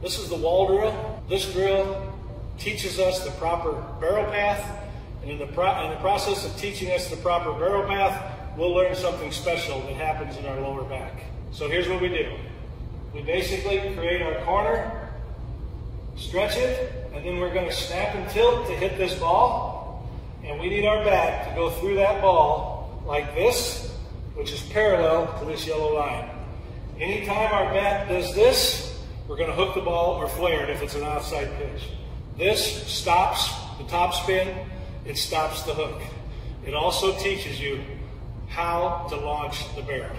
This is the wall drill. This drill teaches us the proper barrel path, and in the, pro- in the process of teaching us the proper barrel path, we'll learn something special that happens in our lower back. So here's what we do. We basically create our corner, stretch it, and then we're going to snap and tilt to hit this ball. And we need our bat to go through that ball like this, which is parallel to this yellow line. Anytime our bat does this, going to hook the ball or flare it if it's an offside pitch. This stops the top spin, it stops the hook. It also teaches you how to launch the barrel.